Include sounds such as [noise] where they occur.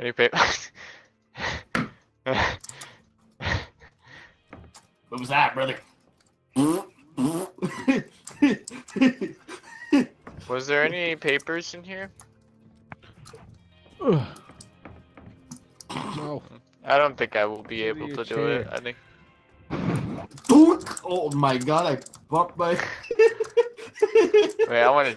Any papers? What was that, brother? Was there any papers in here? [sighs] No. I don't think I will be able to chair. do it. I think. oh my god, I bumped my. Wait, I want to